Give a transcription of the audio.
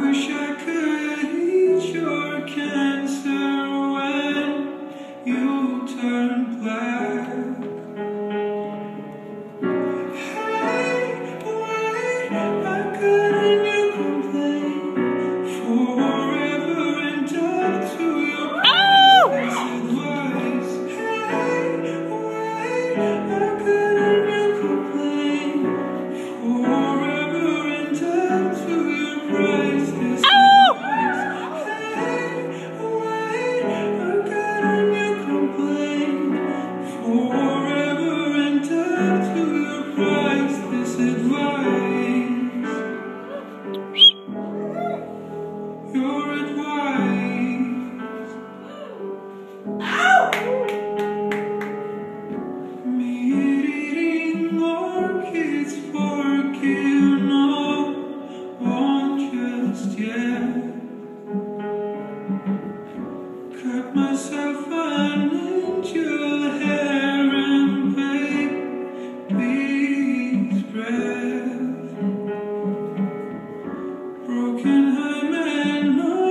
wish I could eat your cancer can I know.